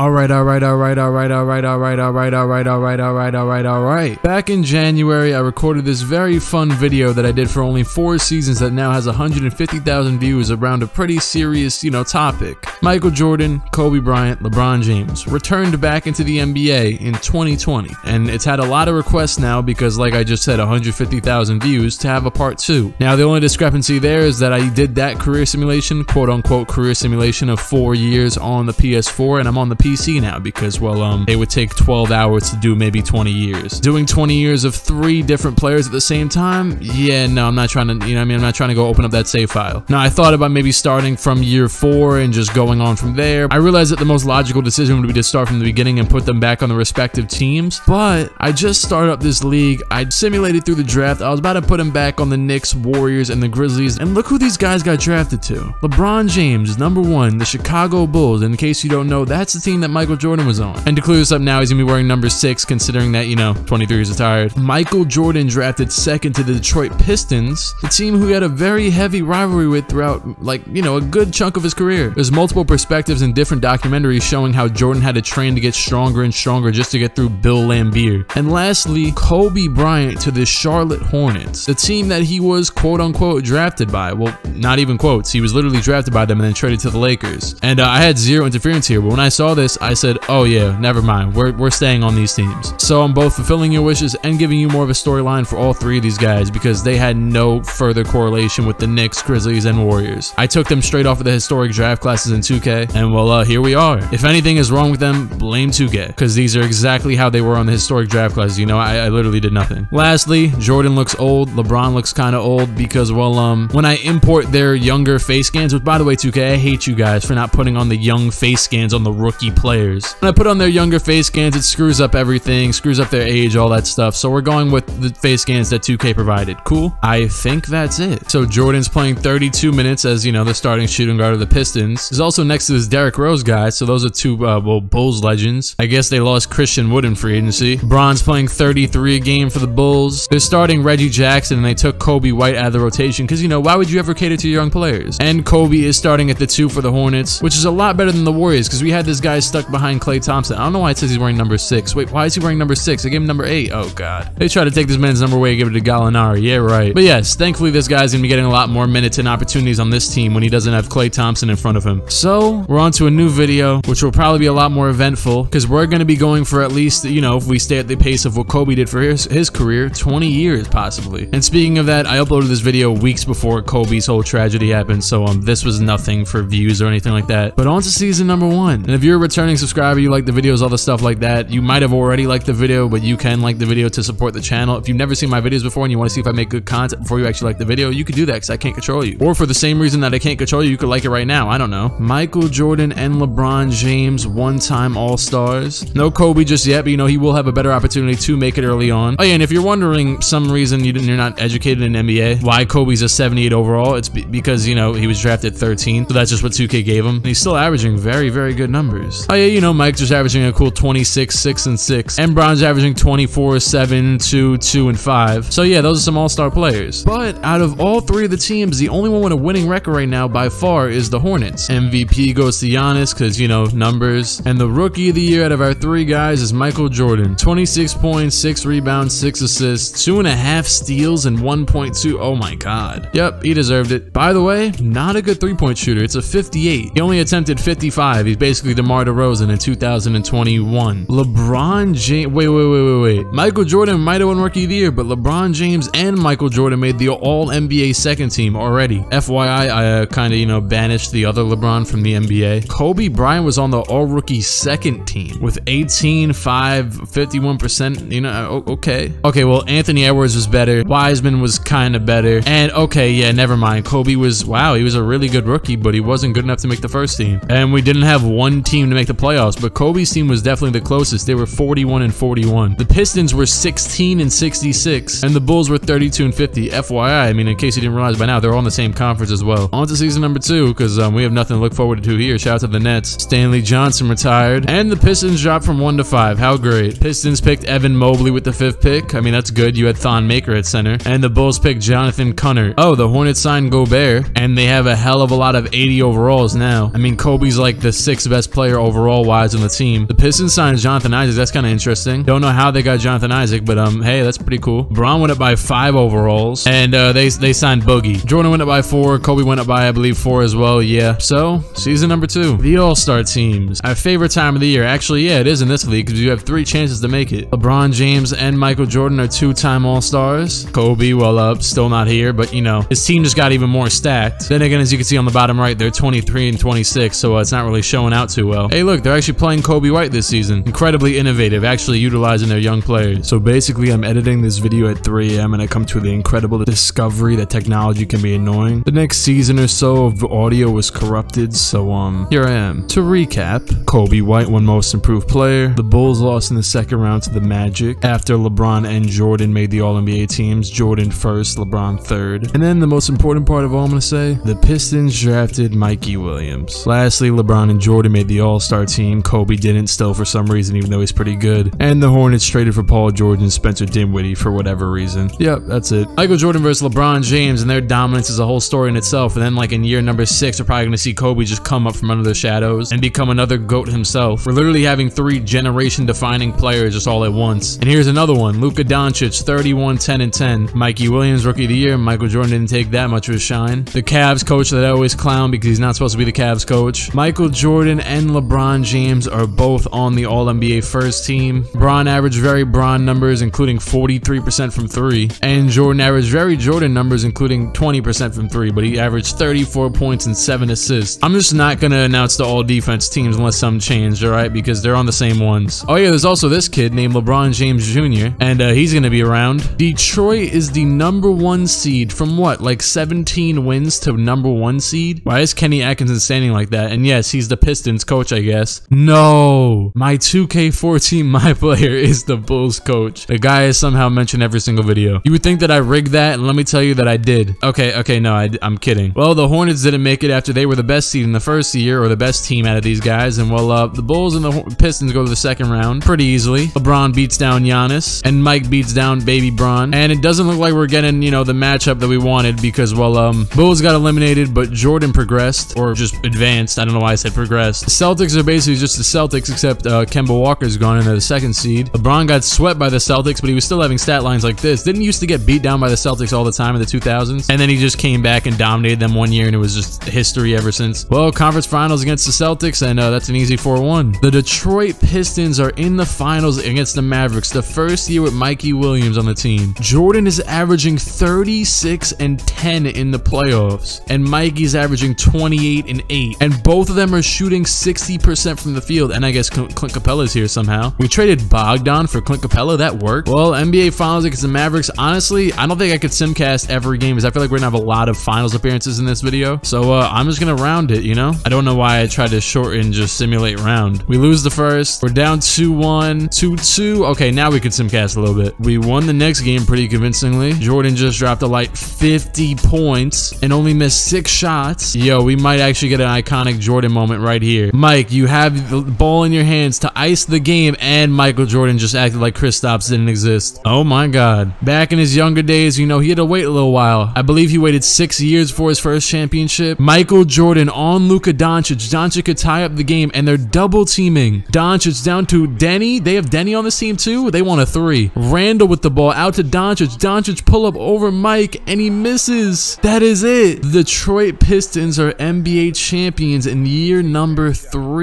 All right, all right, all right, all right, all right, all right, all right, all right, all right, all right, all right, all right. Back in January, I recorded this very fun video that I did for only four seasons that now has 150,000 views around a pretty serious, you know, topic. Michael Jordan, Kobe Bryant, LeBron James returned back into the NBA in 2020, and it's had a lot of requests now because, like I just said, 150,000 views to have a part two. Now, the only discrepancy there is that I did that career simulation, quote unquote career simulation of four years on the PS4, and I'm on the Now because, well, um, it would take 12 hours to do maybe 20 years. Doing 20 years of three different players at the same time, yeah, no, I'm not trying to, you know, I mean, I'm not trying to go open up that save file. Now, I thought about maybe starting from year four and just going on from there. I realized that the most logical decision would be to start from the beginning and put them back on the respective teams, but I just started up this league. I simulated through the draft. I was about to put them back on the Knicks, Warriors, and the Grizzlies, and look who these guys got drafted to. LeBron James number one, the Chicago Bulls. In case you don't know, that's the team that Michael Jordan was on. And to clear this up now, he's gonna be wearing number six, considering that, you know, 23 is retired. Michael Jordan drafted second to the Detroit Pistons, the team who he had a very heavy rivalry with throughout, like, you know, a good chunk of his career. There's multiple perspectives and different documentaries showing how Jordan had to train to get stronger and stronger just to get through Bill Laimbeer. And lastly, Kobe Bryant to the Charlotte Hornets, the team that he was quote unquote drafted by. Well, not even quotes. He was literally drafted by them and then traded to the Lakers. And uh, I had zero interference here, but when I saw this, I said, oh yeah, never mind. We're, we're staying on these teams. So I'm both fulfilling your wishes and giving you more of a storyline for all three of these guys because they had no further correlation with the Knicks, Grizzlies, and Warriors. I took them straight off of the historic draft classes in 2K, and well, here we are. If anything is wrong with them, blame 2K, because these are exactly how they were on the historic draft classes. You know, I, I literally did nothing. Lastly, Jordan looks old, LeBron looks kind of old because, well, um, when I import their younger face scans, which by the way, 2K, I hate you guys for not putting on the young face scans on the rookie players. When I put on their younger face scans, it screws up everything, screws up their age, all that stuff. So we're going with the face scans that 2K provided. Cool? I think that's it. So Jordan's playing 32 minutes as, you know, the starting shooting guard of the Pistons. He's also next to this Derrick Rose guy, so those are two, uh, well, Bulls legends. I guess they lost Christian Wood in free agency. Bron's playing 33 a game for the Bulls. They're starting Reggie Jackson, and they took Coby White out of the rotation, because, you know, why would you ever cater to young players? And Kobe is starting at the two for the Hornets, which is a lot better than the Warriors, because we had this guy stuck behind Klay Thompson. I don't know why it says he's wearing number six. Wait, why is he wearing number six? I gave him number eight. Oh, God. They try to take this man's number away and give it to Gallinari. Yeah, right. But yes, thankfully this guy's gonna be getting a lot more minutes and opportunities on this team when he doesn't have Klay Thompson in front of him. So, we're on to a new video, which will probably be a lot more eventful, because we're gonna be going for at least, you know, if we stay at the pace of what Kobe did for his, his career, 20 years possibly. And speaking of that, I uploaded this video weeks before Kobe's whole tragedy happened, so um, this was nothing for views or anything like that. But on to season number one. And if you're a returning subscriber, you like the videos, all the stuff like that, you might have already liked the video, but you can like the video to support the channel. If you've never seen my videos before and you want to see if I make good content before you actually like the video, you could do that because I can't control you. Or for the same reason that I can't control you, you could like it right now. I don't know. Michael Jordan and LeBron James, one-time All-Stars. No Kobe just yet, but you know, he will have a better opportunity to make it early on. Oh yeah, and if you're wondering some reason you you're not educated in NBA, why Kobe's a 78 overall, it's be because, you know, he was drafted 13, so that's just what 2K gave him. And he's still averaging very, very good numbers. Oh yeah, you know, Mike's just averaging a cool 26, 6, and 6. And Bron's averaging 24, 7, 2, 2, and 5. So yeah, those are some all-star players. But out of all three of the teams, the only one with a winning record right now by far is the Hornets. MVP goes to Giannis because, you know, numbers. And the rookie of the year out of our three guys is Michael Jordan. 26 points, 6 rebounds, 6 assists, 2.5 steals, and 1.2. Oh my god. Yep, he deserved it. By the way, not a good three-point shooter. It's a 58. He only attempted 55. He's basically DeMar DeRozan in 2021. LeBron James. Wait, wait, wait, wait, wait. Michael Jordan might have won Rookie of the Year, but LeBron James and Michael Jordan made the All NBA second team already. FYI, I uh, kind of you know banished the other LeBron from the NBA. Kobe Bryant was on the All Rookie second team with 18, 5, 51%. You know, okay, okay. Well, Anthony Edwards was better. Wiseman was kind of better. And okay, yeah, never mind. Kobe was wow. He was a really good rookie, but he wasn't good enough to make the first team. And we didn't have one team to make the playoffs, but Kobe's team was definitely the closest. They were 41 and 41. The Pistons were 16 and 66, and the Bulls were 32 and 50. FYI, I mean, in case you didn't realize by now, they're all in the same conference as well. On to season number two, because um, we have nothing to look forward to here. Shout out to the Nets. Stanley Johnson retired, and the Pistons dropped from one to five. How great. Pistons picked Evan Mobley with the fifth pick. I mean, that's good. You had Thon Maker at center, and the Bulls picked Jonathan Cunner. Oh, the Hornets signed Gobert, and they have a hell of a lot of 80 overalls now. I mean, Kobe's like the sixth best player overall wise on the team. The Pistons signed Jonathan Isaac. That's kind of interesting. Don't know how they got Jonathan Isaac, but um, hey, that's pretty cool. Bron went up by five overalls, and uh, they they signed Boogie. Jordan went up by four. Kobe went up by I believe four as well. Yeah. So season number two, the All Star teams. Our favorite time of the year. Actually, yeah, it is in this league because you have three chances to make it. LeBron James and Michael Jordan are two-time All Stars. Kobe, well, up, still not here, but you know his team just got even more stacked. Then again, as you can see on the bottom right, they're 23 and 26, so uh, it's not really showing out too well. Hey, look, they're actually playing Coby White this season. Incredibly innovative, actually utilizing their young players. So basically, I'm editing this video at 3 a.m. and I come to the incredible discovery that technology can be annoying. The next season or so of audio was corrupted, so um, here I am. To recap, Coby White won Most Improved Player. The Bulls lost in the second round to the Magic after LeBron and Jordan made the All-NBA teams. Jordan first, LeBron third. And then the most important part of all I'm gonna say, the Pistons drafted Mikey Williams. Lastly, LeBron and Jordan made the All-Star team. Kobe didn't still for some reason, even though he's pretty good. And the Hornets traded for Paul George and Spencer Dinwiddie for whatever reason. Yep, that's it. Michael Jordan versus LeBron James and their dominance is a whole story in itself. And then like in year number six, we're probably gonna see Kobe just come up from under the shadows and become another GOAT himself. We're literally having three generation defining players just all at once. And here's another one, Luka Doncic, 31, 10, and 10. Mikey Williams, Rookie of the Year. Michael Jordan didn't take that much of a shine. The Cavs coach that I always clown because he's not supposed to be the Cavs coach. Michael Jordan and LeBron James are both on the All-NBA first team. Bron averaged very Bron numbers, including 43% from three. And Jordan averaged very Jordan numbers, including 20% from three, but he averaged 34 points and 7 assists. I'm just not going to announce the all-defense teams unless something changed, alright? Because they're on the same ones. Oh yeah, there's also this kid named LeBron James Jr., and uh, he's going to be around. Detroit is the number one seed from what, like 17 wins to number one seed? Why is Kenny Atkinson standing like that? And yes, he's the Pistons coach, I guess. No, my 2K14 my player is the Bulls coach. The guy is somehow mentioned every single video. You would think that I rigged that, and let me tell you that I did. Okay, okay, no, I, am kidding. Well, the Hornets didn't make it after they were the best seed in the first year, or the best team out of these guys, and well, uh, the Bulls and the Pistons go to the second round pretty easily. LeBron beats down Giannis, and Mike beats down Baby Bron, and it doesn't look like we're getting, you know, the matchup that we wanted because, well, um, Bulls got eliminated, but Jordan progressed, or just advanced. I don't know why I said progressed. The Celtics are basically just the Celtics, except uh, Kemba Walker's gone into the second seed. LeBron got swept by the Celtics, but he was still having stat lines like this. Didn't used to get beat down by the Celtics all the time in the 2000s, and then he just came back and dominated them one year, and it was just history ever since. Well, conference finals against the Celtics, and uh, that's an easy 4-1. The Detroit Pistons are in the finals against the Mavericks, the first year with Mikey Williams on the team. Jordan is averaging 36 and 10 in the playoffs, and Mikey's averaging 28 and 8, and both of them are shooting 60% from the field, and I guess Clint Capela's here somehow. We traded Bogdan for Clint Capela, that worked. Well, NBA Finals against the Mavericks, honestly, I don't think I could simcast every game because I feel like we're gonna have a lot of finals appearances in this video, so uh, I'm just gonna round it, you know? I don't know why I tried to shorten just simulate round. We lose the first, we're down 2-1, 2-2, okay, now we can simcast a little bit. We won the next game pretty convincingly. Jordan just dropped a light 50 points and only missed six shots. Yo, we might actually get an iconic Jordan moment right here. Mike, you have the ball in your hands to ice the game and Michael Jordan just acted like Kristaps didn't exist. Oh my god. Back in his younger days, you know, he had to wait a little while. I believe he waited six years for his first championship. Michael Jordan on Luka Doncic. Doncic could tie up the game and they're double teaming. Doncic down to Denny. They have Denny on this team too. They want a three. Randall with the ball out to Doncic. Doncic pull up over Mike and he misses. That is it. The Detroit Pistons are NBA champions in year number three.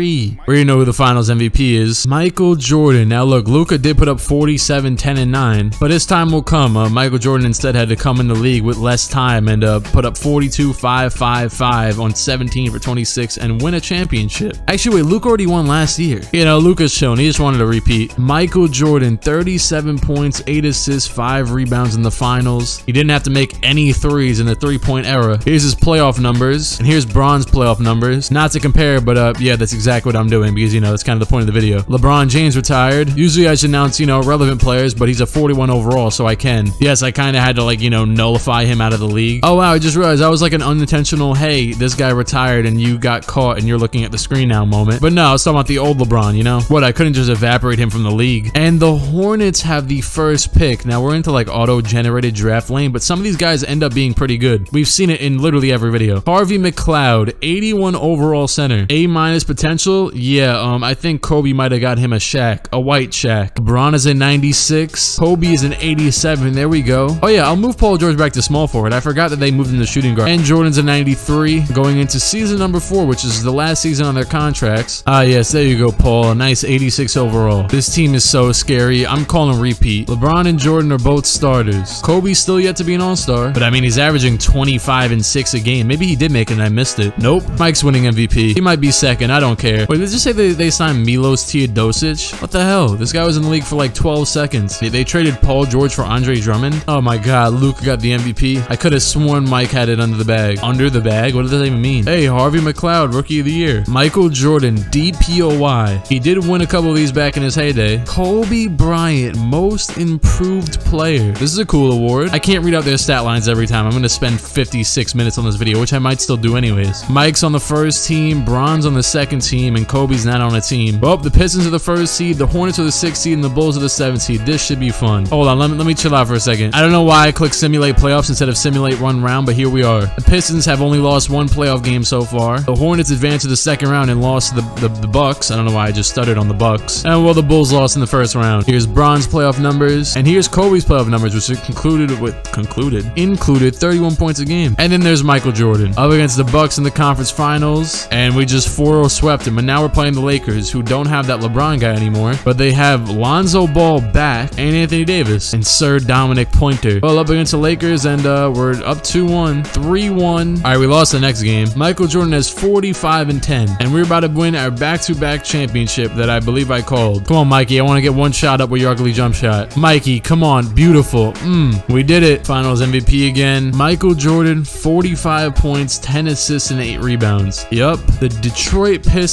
We know who the finals MVP is. Michael Jordan. Now look, Luka did put up 47, 10, and 9, but his time will come. Uh, Michael Jordan instead had to come in the league with less time and uh, put up 42, 5, 5, 5 on 17 for 26 and win a championship. Actually, wait, Luka already won last year. You know, Luka's shown. He just wanted to repeat. Michael Jordan, 37 points, 8 assists, 5 rebounds in the finals. He didn't have to make any threes in the three-point era. Here's his playoff numbers, and here's Bron's playoff numbers. Not to compare, but uh, yeah, that's exactly what I'm doing because, you know, that's kind of the point of the video. LeBron James retired. Usually I should announce, you know, relevant players, but he's a 41 overall, so I can. Yes, I kind of had to, like, you know, nullify him out of the league. Oh, wow, I just realized that was like an unintentional, hey, this guy retired and you got caught and you're looking at the screen now moment. But no, I was talking about the old LeBron, you know? What, I couldn't just evaporate him from the league. And the Hornets have the first pick. Now, we're into, like, auto-generated draft lane, but some of these guys end up being pretty good. We've seen it in literally every video. Harvey McLeod, 81 overall center, A minus potential potential, yeah, um, I think Kobe might have got him a Shaq, a white Shaq. LeBron is a 96. Kobe is an 87. There we go. Oh yeah, I'll move Paul George back to small forward. I forgot that they moved him to shooting guard. And Jordan's a 93 going into season number four, which is the last season on their contracts. Ah, yes, there you go, Paul. A nice 86 overall. This team is so scary. I'm calling repeat. LeBron and Jordan are both starters. Kobe's still yet to be an all-star, but I mean, he's averaging 25 and 6 a game. Maybe he did make it and I missed it. Nope. Mike's winning MVP. He might be second. I don't care. Wait, did you say they, they signed Milos Teodosic? What the hell? This guy was in the league for like 12 seconds. They, they traded Paul George for Andre Drummond. Oh my god, Luke got the MVP. I could have sworn Mike had it under the bag. Under the bag? What does that even mean? Hey, Harvey McLeod, Rookie of the Year. Michael Jordan, DPOY. He did win a couple of these back in his heyday. Kobe Bryant, Most Improved Player. This is a cool award. I can't read out their stat lines every time. I'm going to spend 56 minutes on this video, which I might still do anyways. Mike's on the first team, Bron's on the second team, and Kobe's not on a team. Well, the Pistons are the first seed, the Hornets are the sixth seed, and the Bulls are the seventh seed. This should be fun. Hold on, let me, let me chill out for a second. I don't know why I clicked simulate playoffs instead of simulate one round, but here we are. The Pistons have only lost one playoff game so far. The Hornets advanced to the second round and lost the, the, the Bucks. I don't know why I just stuttered on the Bucks. And well, the Bulls lost in the first round. Here's Bron's playoff numbers, and here's Kobe's playoff numbers, which concluded with concluded included 31 points a game. And then there's Michael Jordan up against the Bucks in the conference finals, and we just 4-0 swept him. And now we're playing the Lakers, who don't have that LeBron guy anymore, but they have Lonzo Ball back and Anthony Davis and Sir Dominic Pointer. Well, up against the Lakers, and uh, we're up 2-1, 3-1. All right, we lost the next game. Michael Jordan has 45 and 10, and we're about to win our back-to-back -back championship that I believe I called. Come on, Mikey, I want to get one shot up with your ugly jump shot. Mikey, come on, beautiful. Mmm, we did it. Finals MVP again. Michael Jordan, 45 points, 10 assists, and 8 rebounds. Yup, the Detroit Pistons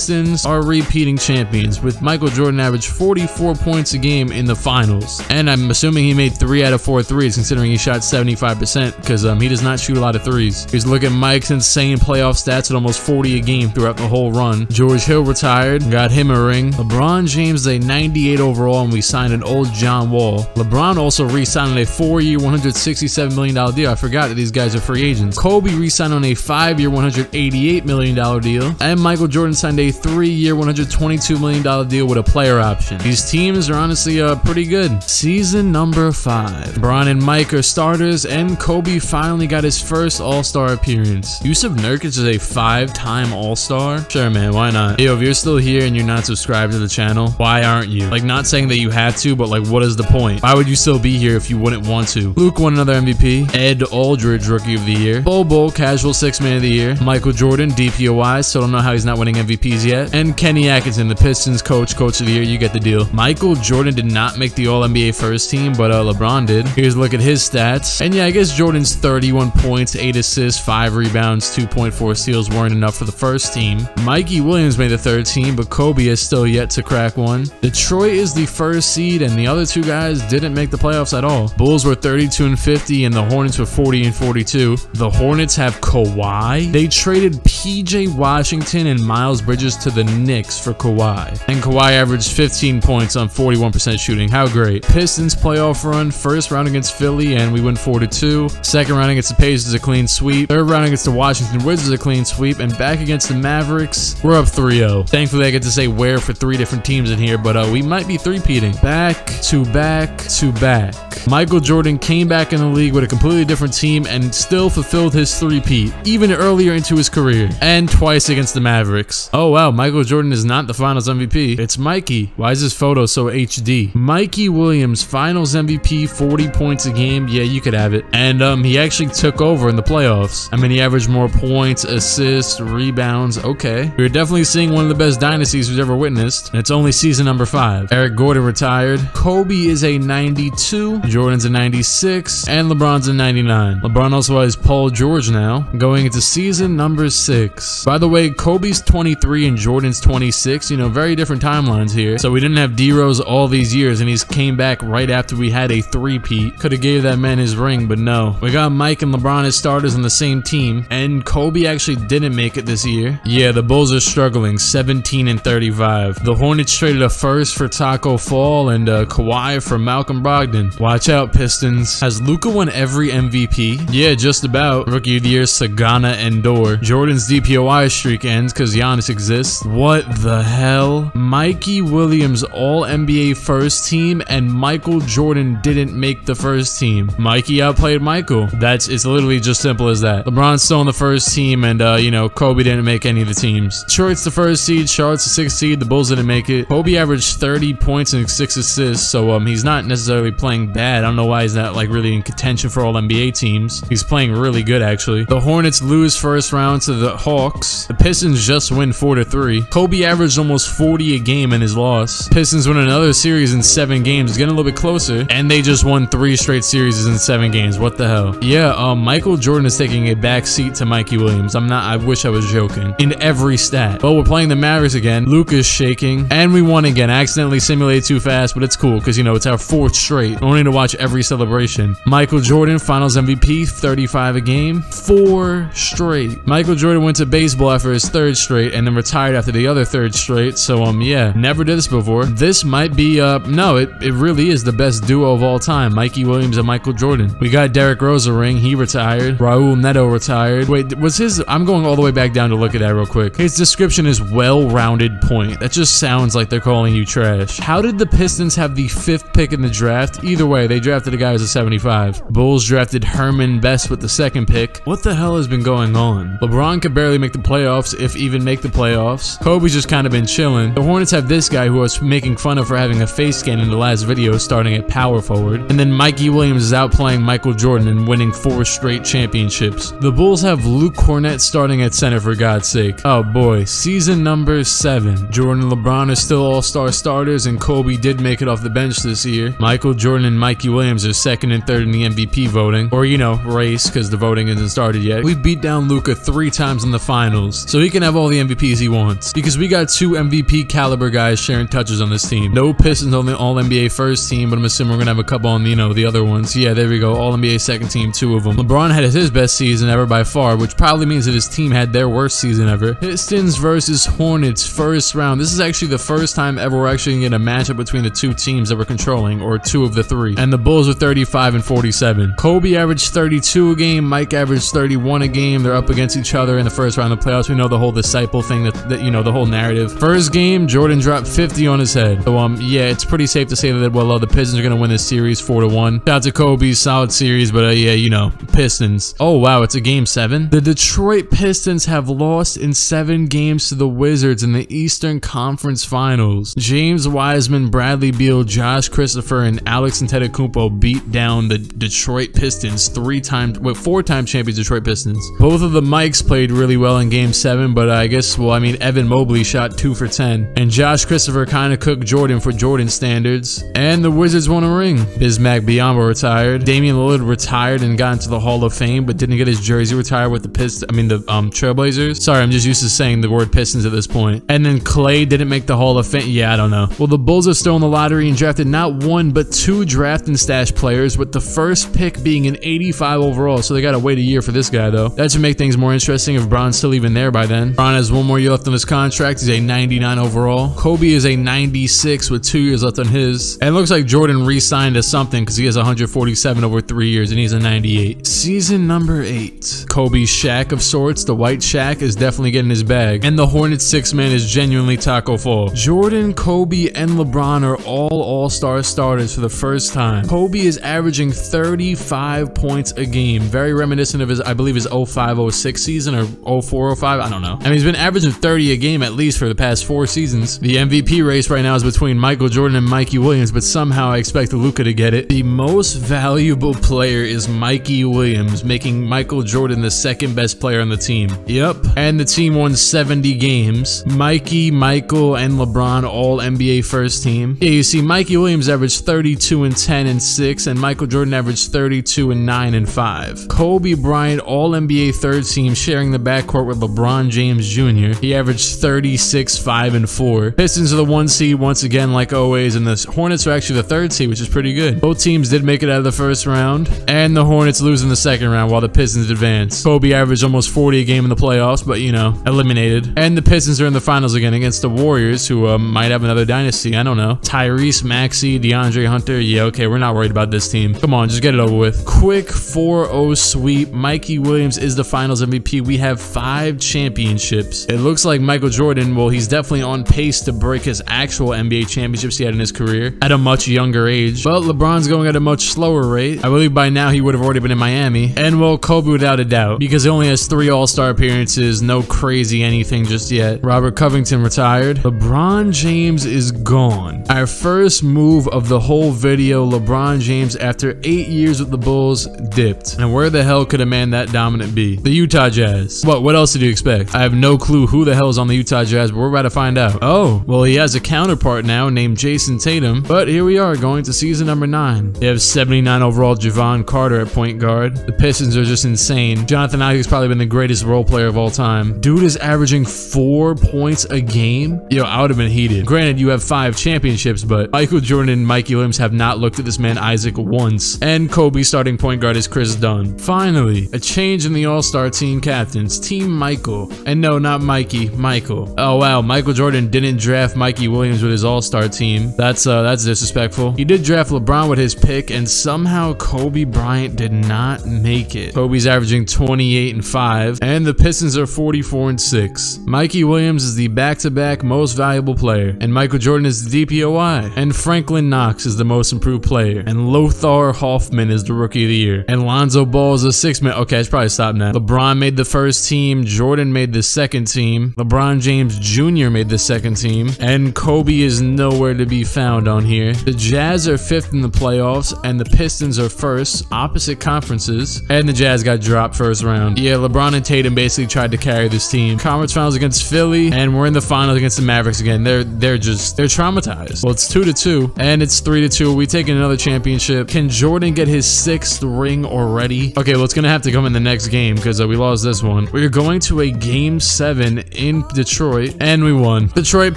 are repeating champions, with Michael Jordan average 44 points a game in the finals. And I'm assuming he made 3 out of 4 threes, considering he shot 75%, because um, he does not shoot a lot of threes. He's looking at Mike's insane playoff stats at almost 40 a game throughout the whole run. George Hill retired, got him a ring. LeBron James a 98 overall, and we signed an old John Wall. LeBron also re-signed a 4-year, $167 million deal. I forgot that these guys are free agents. Kobe re-signed on a 5-year, $188 million deal. And Michael Jordan signed a 3-year, $122 million deal with a player option. These teams are honestly uh, pretty good. Season number 5. Bron and Mike are starters, and Kobe finally got his first All-Star appearance. Jusuf Nurkic is a 5-time All-Star? Sure, man, why not? Yo, if you're still here and you're not subscribed to the channel, why aren't you? Like, not saying that you had to, but like, what is the point? Why would you still be here if you wouldn't want to? Luke won another MVP. Ed Aldridge, Rookie of the Year. Bobo, Casual Six Man of the Year. Michael Jordan, DPOY, so I don't know how he's not winning Yet. And Kenny Atkinson, the Pistons coach, Coach of the Year. You get the deal. Michael Jordan did not make the All-NBA first team, but uh, LeBron did. Here's a look at his stats. And yeah, I guess Jordan's 31 points, 8 assists, 5 rebounds, 2.4 steals weren't enough for the first team. Mikey Williams made the third team, but Kobe is still yet to crack one. Detroit is the first seed, and the other two guys didn't make the playoffs at all. Bulls were 32 and 50, and the Hornets were 40 and 42. The Hornets have Kawhi. They traded PJ Washington and Miles Bridges to the Knicks for Kawhi. And Kawhi averaged 15 points on 41% shooting. How great. Pistons playoff run, first round against Philly, and we win 4 to 2. Second round against the Pacers a clean sweep. Third round against the Washington Wizards a clean sweep. And back against the Mavericks, we're up 3 0. Thankfully, I get to say where for three different teams in here, but uh, we might be three-peating. Back to back to back. Michael Jordan came back in the league with a completely different team and still fulfilled his three-peat, even earlier into his career, and twice against the Mavericks. Oh wow, Michael Jordan is not the finals MVP. It's Mikey. Why is this photo so HD? Mikey Williams, finals MVP, 40 points a game. Yeah, you could have it. And um, he actually took over in the playoffs. I mean, he averaged more points, assists, rebounds. Okay. We're definitely seeing one of the best dynasties we've ever witnessed. And it's only season number five. Eric Gordon retired. Kobe is a 92. Jordan's a 96. And LeBron's a 99. LeBron also has Paul George now, going into season number six. By the way, Kobe's 23 and Jordan's 26. You know, very different timelines here. So we didn't have D-Rose all these years, and he's came back right after we had a three-peat. Could have gave that man his ring, but no. We got Mike and LeBron as starters on the same team, and Kobe actually didn't make it this year. Yeah, the Bulls are struggling, 17 and 35. The Hornets traded a first for Taco Fall and a Kawhi for Malcolm Brogdon. Watch out, Pistons. Has Luka won every MVP? Yeah, just about. Rookie of the Year, Sagana Endor. Jordan's DPOY streak ends because Giannis exists. What the hell? Mikey Williams all NBA first team and Michael Jordan didn't make the first team. Mikey outplayed Michael. That's it's literally just simple as that. LeBron's still on the first team and uh, you know, Kobe didn't make any of the teams. Detroit's the first seed, Charlotte's the sixth seed, the Bulls didn't make it. Kobe averaged 30 points and six assists, so um he's not necessarily playing bad. I don't know why he's not like really in contention for all NBA teams. He's playing really good actually. The Hornets lose first round to the Hawks. The Pistons just win 4 to 3. Kobe averaged almost 40 a game in his loss. Pistons win another series in 7 games, it's getting a little bit closer, and they just won 3 straight series in 7 games. What the hell? Yeah, um Michael Jordan is taking a back seat to Mikey Williams. I'm not I wish I was joking. In every stat. But we're playing the Mavericks again. Luka's shaking, and we won again. I accidentally simulated too fast, but it's cool because you know it's our fourth straight. We need to watch every celebration. Michael Jordan, Finals MVP, 35 a game, four straight. Michael Jordan went to baseball after his third straight and then retired after the other third straight. So um yeah, never did this before. This might be uh no, it, it really is the best duo of all time. Mikey Williams and Michael Jordan. We got Derrick Rose a ring, he retired. Raul Neto retired. Wait, was his I'm going all the way back down to look at that real quick. His description is well-rounded point. That just sounds like they're calling you trash. How did the Pistons have the fifth pick in the draft? Either way, they drafted a guy as a 75. Bulls drafted Herman Best with the second pick. What the hell has been going on? LeBron could barely make the playoffs, if even make the playoffs. Kobe's just kind of been chilling. The Hornets have this guy who I was making fun of for having a face scan in the last video starting at power forward. And then Mikey Williams is outplaying Michael Jordan and winning four straight championships. The Bulls have Luke Kornet starting at center for God's sake. Oh boy, season number seven. Jordan and LeBron are still all-star starters and Kobe did make it off the bench this year. Michael Jordan and Mikey Williams are second and third in the MVP voting. Or, you know, race, because the voting isn't started yet. We beat down Luka three times in the finals, so he can have all the MVPs he wants. Because we got two MVP caliber guys sharing touches on this team. No Pistons on the All-NBA first team, but I'm assuming we're gonna have a couple on, you know, the other ones. Yeah, there we go. All-NBA second team, two of them. LeBron had his best season ever by far, which probably means that his team had their worst season ever. Pistons versus Hornets, first round. This is actually the first time ever we're actually getting a matchup between the two teams that we're controlling, or two of the three. And the Bulls are 35 and 47. Kobe averaged 32 a game, Mike averaged 31 a game. They're up against each other in the first round of playoffs. We know the whole disciple thing that, that you know, the whole narrative. First game, Jordan dropped 50 on his head. So um yeah, it's pretty safe to say that well uh, the Pistons are gonna win this series 4 to 1. Shout out to Kobe, solid series, but uh, yeah, you know, Pistons. Oh wow, it's a game seven. The Detroit Pistons have lost in seven games to the Wizards in the Eastern Conference Finals. James Wiseman, Bradley Beal, Josh Christopher, and Alex Antetokounmpo beat down the Detroit Pistons three times, well, four-time champions Detroit Pistons. Both of the mics played really well in Game Seven, but I guess, well, I mean, Evan Mobley shot two for ten, and Josh Christopher kind of cooked Jordan for Jordan standards. And the Wizards won a ring. Bismack Biyombo retired. Damian Lillard retired and got into the Hall of Fame, but didn't get his jersey retired with the Pistons. I mean, the um Trailblazers. Sorry, I'm just used to saying the word Pistons at this point. And then Klay didn't make the Hall of Fame. Yeah, I don't know. Well, the Bulls are still in the lottery and drafted not one but two draft and stash players, with the first pick being an 85 overall. So they gotta wait a year for this guy though. That should make things more interesting if Bron's still even there by then. Bron has one more year left on his contract. He's a 99 overall. Kobe is a 96 with two years left on his. And it looks like Jordan re-signed to something because he has 147 over three years and he's a 98. Season number eight. Kobe's Shaq of sorts, the white Shaq, is definitely getting his bag. And the Hornets six man is genuinely Taco Fall. Jordan, Kobe, and LeBron are all all-star starters for the first time. Kobe is averaging 35 points a game. Very reminiscent of his, I believe his 05-06 season or 04-05, I don't know. I mean, he's been averaging 30 a game at least for the past four seasons. The MVP race right now is between Michael Jordan and Mikey Williams, but somehow I expect Luka to get it. The most valuable player is Mikey Williams, making Michael Jordan the second best player on the team. Yep. And the team won 70 games. Mikey, Michael, and LeBron all NBA first team. Yeah, you see, Mikey Williams averaged 32 and 10 and 6, and Michael Jordan averaged 32 and 9 and 5. Kobe Bryant all NBA third team sharing the backcourt with LeBron James Jr. He averaged 36, 5 and 4. Pistons are the one seed once again like always, and the Hornets are actually the third seed, which is pretty good. Both teams did make it out of the first round, and the Hornets lose in the second round while the Pistons advance. Kobe averaged almost 40 a game in the playoffs, but you know, eliminated. And the Pistons are in the finals again against the Warriors, who uh, might have another dynasty. I don't know. Tyrese Maxey, DeAndre Hunter. Yeah, okay, we're not worried about this team. Come on, just get it over with. Quick 4-0 sweep. Mikey Williams is the finals MVP. We have five championships. It looks like Michael Jordan, well, he's definitely on pace to break his actual NBA championships he had in his career at a much younger age. But LeBron's going at a much slower rate. I believe by now he would have already been in Miami. And well, Kobe without a doubt, because he only has three All-Star appearances, no crazy anything just yet. Robert Covington retired. LeBron James is gone. Our first move of the whole video, LeBron James, after eight years with the Bulls, dipped. And where the hell could a man that dominant be? The Utah Jazz. What, what else did you expect? I have no clue who the hell is on the Utah Jazz, but we're about to find out. Oh, well, he has a counterpart now named Jayson Tatum, but here we are going to season number nine. They have 79 overall Jevon Carter at point guard. The Pistons are just insane. Jonathan Isaac's probably been the greatest role player of all time. Dude is averaging four points a game. Yo, I would have been heated. Granted, you have five championships, but Michael Jordan and Mikey Williams have not looked at this man Isaac once. And Kobe starting point guard is Chris Dunn. Finally, a change in the All-Star team captains. Team Michael. And no, not Mikey, Michael. Oh wow, Michael Jordan didn't draft Mikey Williams with his All-Star team. That's uh that's disrespectful. He did draft LeBron with his pick and somehow Kobe Bryant did not make it. Kobe's averaging 28 and 5 and the Pistons are 44 and 6. Mikey Williams is the back-to-back -back most valuable player and Michael Jordan is the DPOY, and Franklin Knox is the most improved player and Lothar Hoffman is the rookie of the year and Lonzo Ball is a six man. Okay, it's probably stop now. LeBron made the first team, Jordan made the second team, LeBron James Jr. made the second team, and Kobe is nowhere to be found on here. The Jazz are fifth in the playoffs, and the Pistons are first, opposite conferences, and the Jazz got dropped first round. Yeah, LeBron and Tatum basically tried to carry this team. Conference finals against Philly, and we're in the finals against the Mavericks again. They're they're just they're traumatized. Well, it's two to two, and it's three to two. We take another championship. Can Jordan get his sixth ring already? Okay, well, it's gonna have to come in the next game because uh, we lost this one. We're going to a game seven in Detroit, and we won. Detroit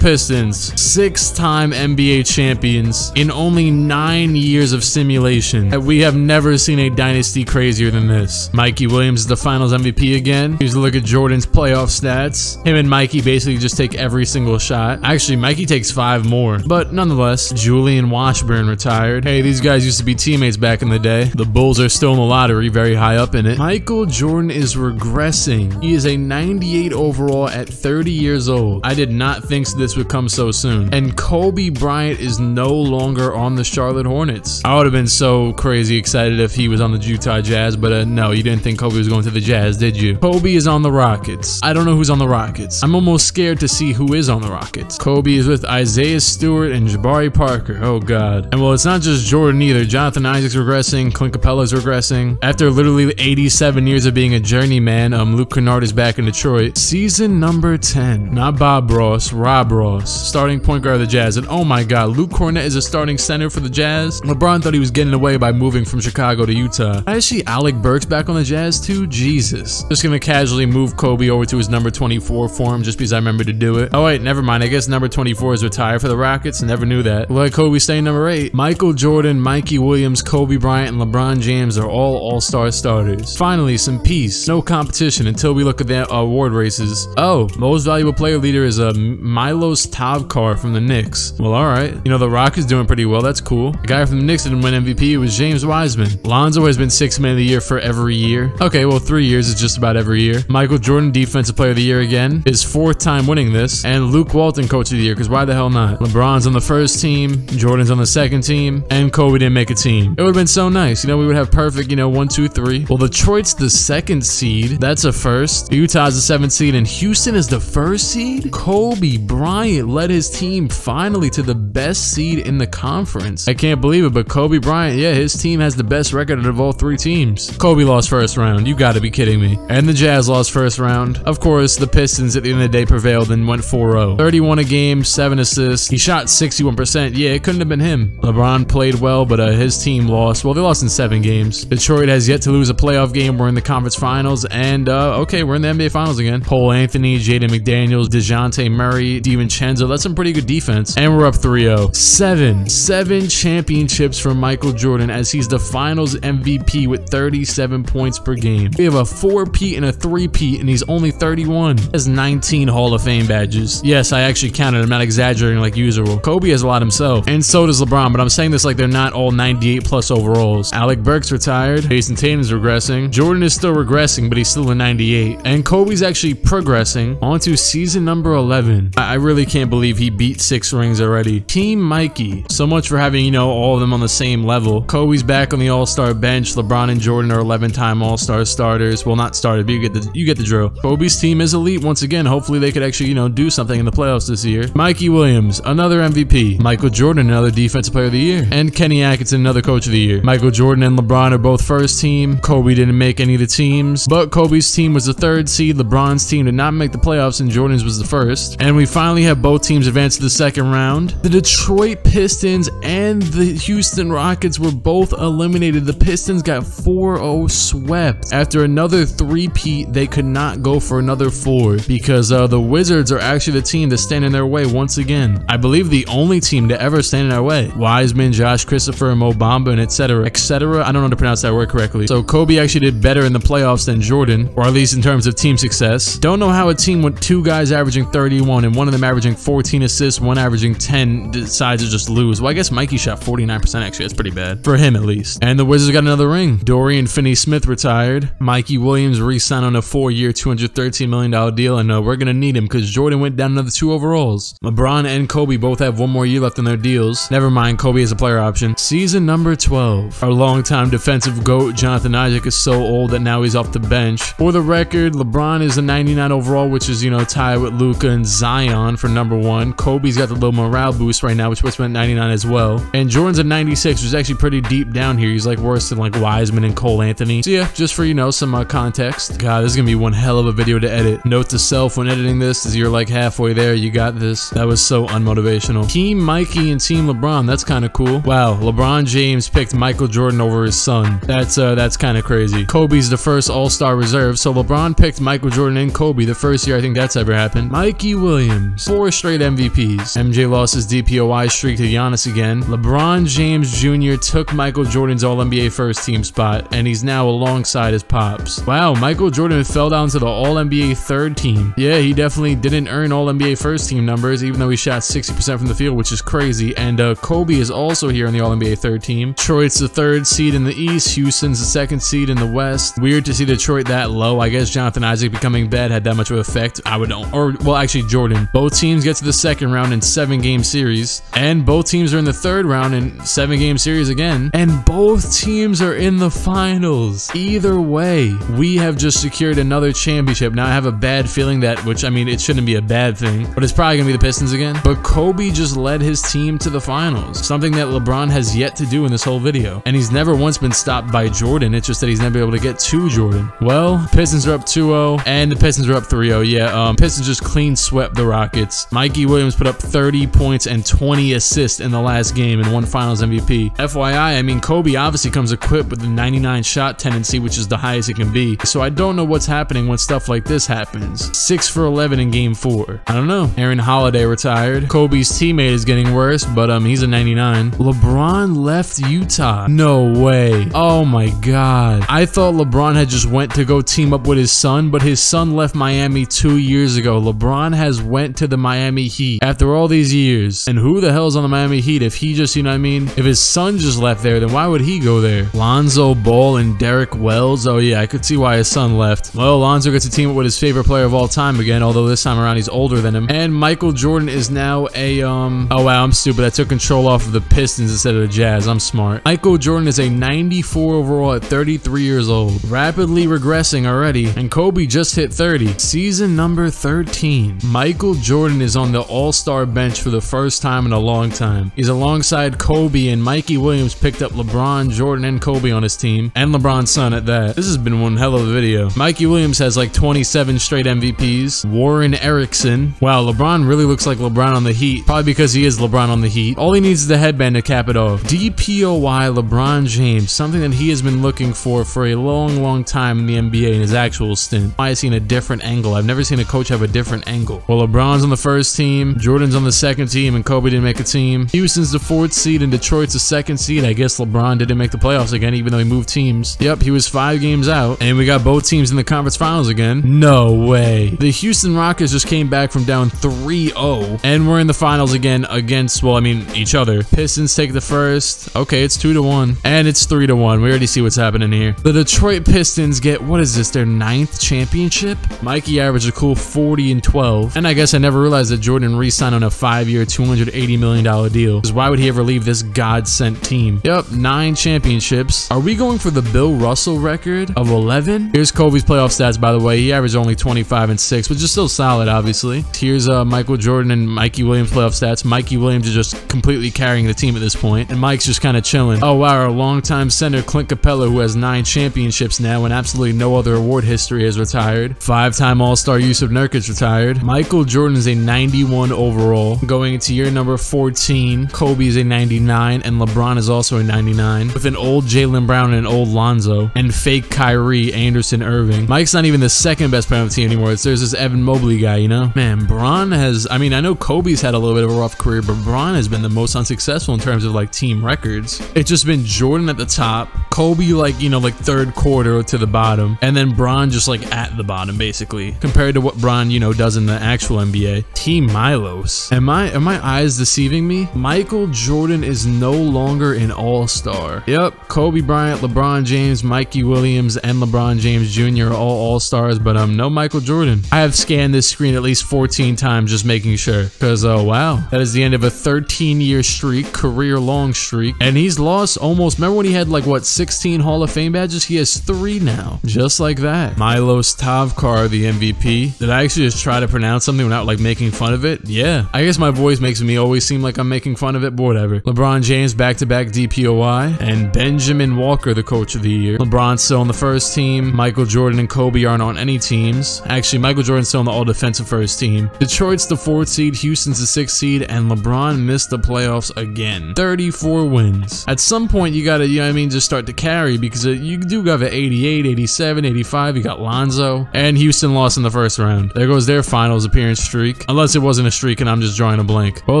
Pistons, six-time NBA champions in only nine years of simulation. We have never seen a dynasty crazier than this. Mikey Williams is the finals MVP again. Here's a look at Jordan's playoff stats. Him and Mikey basically just take every single shot. Actually, Mikey takes five more, but nonetheless, Julian Washburn retired. Hey, these guys used to be teammates back in the day. The Bulls are still in the lottery, very high up in it. Michael Jordan is regressing. He is a 98 overall at 30 years old. I did not think this would come so soon. And Kobe Bryant is no longer on the Charlotte Hornets. I would have been so crazy excited if he was on the Utah Jazz, but uh, no, you didn't think Kobe was going to the Jazz, did you? Kobe is on the Rockets. I don't know who's on the Rockets. I'm almost scared to see who is on the Rockets. Kobe is with Isaiah Stewart and Jabari Parker. Oh god. And well, it's not just Jordan either. Jonathan Isaac's regressing. Clint Capela's regressing. After literally 87 years of being a journeyman, um, Luke Kennard is back in Detroit. Season number 10. Not Bob Ross, Rob Ross. Starting point guard of the Jazz. And oh my god, Luke Kornet is a starting center for the Jazz. LeBron thought he was getting away by moving from Chicago to Utah. I see Alec Burks back on the Jazz too? Jesus. Just gonna casually move Kobe over to his number 24 form just because I remember to do it. Oh wait, never mind. I guess number 24 is retired for the Rockets. Never knew that. Let Kobe stay number 8. Michael Jordan, Mikey Williams, Kobe Bryant, and LeBron James are all all-star starters. Finally, some peace. No competition until we look at the award races. Oh, most valuable player leader is a uh, Milos Tavkar from the Knicks. Well, alright. You know, the Rock is doing pretty well. That's cool. The guy from the Knicks didn't win MVP. It was James Wiseman. Lonzo has been six man of the year for every year. Okay, well, three years is just about every year. Michael Jordan, defensive player of the year again. His fourth time winning this. And Luke Walton, coach of the year, because why the hell not? LeBron's on the first team, Jordan's on the second team, and Kobe didn't make a team. It would have been so nice. You know, we would have perfect, you know, one, two, three. Well, Detroit's the second seed. That's a first. Utah's the seventh seed, and Houston is the first seed? Kobe Bryant led his team finally to the best seed in the conference. I can't believe it, but Kobe Bryant, yeah, his team has the best record of all three teams. Kobe lost first round. You gotta be kidding me. And the Jazz lost first round. Of course, the Pistons at the end of the day prevailed and went 4-0. 31 a game, 7 assists. He shot 61%. Yeah, it couldn't have been him. LeBron played well, but uh, his team lost. Well, they lost in 7 games. Detroit has yet to lose a playoff game. We're in the conference finals, and uh, okay, we're in the NBA finals again. Cole Anthony, Jaden McDaniels, DeJounte Murray, DiVincenzo. That's some pretty good defense. And we're up 3-0. Seven. Seven championships from Michael Jordan as he's the finals MVP with 37 points per game. We have a 4-peat and a 3-peat, and he's only 31. He has 19 Hall of Fame badges. Yes, I actually counted. I'm not exaggerating like usual. Kobe has a lot himself, and so does LeBron, but I'm saying this like they're not all 98 plus overalls. Alec Burks retired. Jayson Tatum's regressing. Jordan is still regressing, but he's still a 98. And Kobe's actually progressing ring. On to season number 11. I, I really can't believe he beat six rings already. Team Mikey. So much for having, you know, all of them on the same level. Kobe's back on the All-Star bench. LeBron and Jordan are 11-time All-Star starters. Well, not starters, but you get the you get the drill. Kobe's team is elite once again. Hopefully they could actually, you know, do something in the playoffs this year. Mikey Williams, another MVP. Michael Jordan, another Defensive Player of the Year. And Kenny Atkinson, another Coach of the Year. Michael Jordan and LeBron are both first team. Kobe didn't make any of the teams, but Kobe's team was the third seed. LeBron's team did not make the playoffs, and Jordan's was the first. And we finally have both teams advance to the second round. The Detroit Pistons and the Houston Rockets were both eliminated. The Pistons got 4-0 swept. After another three-peat, they could not go for another four because uh, the Wizards are actually the team to stand in their way once again. I believe the only team to ever stand in our way. Wiseman, Josh Christopher, Mo Bamba, and etc. etc. I don't know how to pronounce that word correctly. So Kobe actually did better in the playoffs than Jordan, or at least in terms of team success. Don't know how a team with two guys averaging 31 and one of them averaging 14 assists, one averaging 10 decides to just lose. Well, I guess Mikey shot 49% actually. That's pretty bad. For him, at least. And the Wizards got another ring. Dorian Finney-Smith retired. Mikey Williams re-signed on a four-year, $213 million deal, and uh, we're going to need him because Jordan went down another two overalls. LeBron and Kobe both have one more year left in their deals. Never mind, Kobe is a player option. Season number 12. Our longtime defensive GOAT, Jonathan Isaac, is so old that now he's off the bench. For the record, LeBron is a 99 overall, which is, you know, tied with Luka and Zion for number one. Kobe's got the little morale boost right now, which puts him at 99 as well. And Jordan's at 96, which is actually pretty deep down here. He's like worse than like Wiseman and Cole Anthony. So yeah, just for, you know, some uh, context. God, this is gonna be one hell of a video to edit. Note to self when editing this is you're like halfway there, you got this. That was so unmotivational. Team Mikey and Team LeBron, that's kind of cool. Wow, LeBron James picked Michael Jordan over his son. That's uh, that's kind of crazy. Kobe's the first All-Star reserve, so LeBron picked Michael Jordan and Kobe the first year I think that's ever happened. Mikey Williams, four straight MVPs. MJ lost his DPOY streak to Giannis again. LeBron James Jr. took Michael Jordan's All-NBA first team spot, and he's now alongside his pops. Wow, Michael Jordan fell down to the All-NBA third team. Yeah, he definitely didn't earn All-NBA first team numbers, even though he shot 60% from the field, which is crazy. And uh, Kobe is also here on the All-NBA third team. Detroit's the third seed in the East. Houston's the second seed in the West. Weird to see Detroit that low. I guess Jonathan Isaac becoming bad had that much of an effect. I would. Or, well, actually, Jordan. Both teams get to the second round in seven game series. And both teams are in the third round in seven game series again. And both teams are in the finals. Either way, we have just secured another championship. Now, I have a bad feeling that, which I mean, it shouldn't be a bad thing, but it's probably going to be the Pistons again. But Kobe just led his team to the finals. Something that LeBron has yet to do in this whole video. And he's never once been stopped by Jordan. It's just that he's never been able to get to Jordan. Well, Pistons are up 2-0 and the Pistons are up 3-0. Yeah, um, Pistons just clean swept the Rockets. Mikey Williams put up 30 points and 20 assists in the last game and won finals MVP. FYI, I mean, Kobe obviously comes equipped with the 99 shot tendency, which is the highest it can be. So I don't know what's happening when stuff like this happens. 6 for 11 in game 4. I don't know. Aaron Holiday retired. Kobe's teammate is getting worse, but um, he's a 99. LeBron left Utah. No way. Oh my god. I thought LeBron had just went to go team up with his son, but his son left Miami two years ago. LeBron has went to the Miami Heat after all these years. And who the hell's on the Miami Heat if he just, you know what I mean? If his son just left there, then why would he go there? Lonzo Ball and Derek Wells. Oh yeah, I could see why his son left. Well, Lonzo gets to team up with his favorite player of all time again, although this time around he's older than him. And Michael Jordan is now a, um, oh wow, I'm stupid. I took control off of the Pistons instead of the Jazz. I'm smart. Michael Jordan is a 94 overall at 33 years old. Rapidly regressing already. And Kobe just hit 30. Season number 13. Michael Jordan is on the All-Star bench for the first time in a long time. He's alongside Kobe and Mikey Williams picked up LeBron, Jordan, and Kobe on his team. And LeBron's son at that. This has been one hell of a video. Mikey Williams has like 27 straight MVPs. Warren Erickson. Wow, LeBron really looks like LeBron on the Heat. Probably because he is LeBron on the Heat. All he needs is the headband to cap it off. DPOY LeBron James. Something that he has been looking for for a long, long time in the NBA and his actual stint. Why has seen a different angle? I've never seen a coach have a different angle. Well, LeBron's on the first team. Jordan's on the second team and Kobe didn't make a team. Houston's the fourth seed and Detroit's the second seed. I guess LeBron didn't make the playoffs again even though he moved teams. Yep, he was five games out. And we got both teams in the conference finals again. No way. The Houston Rockets just came back from down 3-0 and we're in the finals again against, well, I mean, each other. Pistons take the first. Okay, it's 2 to 1. And it's 3 to 1. We already see what's happening here. The Detroit Pistons get, what is this, their ninth championship? Mikey averaged a cool 40 and 12. And I guess I never realized that Jordan re-signed on a five-year, $280 million deal. Because why would he ever leave this God-sent team? Yep, nine championships. Are we going for the Bill Russell record of 11? Here's Kobe's playoff stats, by the way. He averaged only 25 and 6, which is still solid, obviously. Here's uh, Michael Jordan and Mikey Williams playoff stats. Mikey Williams is just completely carrying the team at this point, and Mike's just kind of chilling. Oh, wow, our longtime center, Clint Capela, who has nine championships now and absolutely no other award history, has retired. Five-time All-Star Jusuf Nurkic retired. Michael Jordan is a 91 overall. Going into year number 14, Kobe is a 99, and LeBron is also a 99, with an old Jaylen Brown and an old Lonzo, and fake Kyrie, Anderson, Irving. Mike's not even the second best player on the team anymore. It's, there's this Evan Mobley guy, you know? Man, Bron has, I mean, I know Kobe's had a little bit of a rough career, but Bron has been the most unsuccessful in terms of like team records. It's just been Jordan at the top, Kobe like, you know, like third quarter to the bottom, and then Just like at the bottom basically, compared to what Bron, you know, does in the actual NBA. Team Milos. Am I, are my eyes deceiving me? Michael Jordan is no longer an all-star. Yep, Kobe Bryant, LeBron James, Mikey Williams, and LeBron James Jr. are all all-stars, but um, no Michael Jordan. I have scanned this screen at least 14 times just making sure, because oh wow, that is the end of a 13-year streak, career-long streak, and he's lost almost, remember when he had like what, 16 Hall of Fame badges? He has three now, just like that. Milos Tavkar, the MVP. Did I actually just try to pronounce something without like making fun of it? Yeah. I guess my voice makes me always seem like I'm making fun of it, but whatever. LeBron James back-to-back DPOY, and Benjamin Walker, the coach of the year. LeBron's still on the first team. Michael Jordan and Kobe aren't on any teams. Actually, Michael Jordan's still on the all-defensive first team. Detroit's the fourth seed, Houston's the sixth seed, and LeBron missed the playoffs again. 34 wins. At some point, you gotta, you know what I mean, just start to carry because uh, you do have an 88, 87, 85. You got Lonzo, and Houston lost in the first round. There goes their finals appearance streak. Unless it wasn't a streak and I'm just drawing a blank. Well,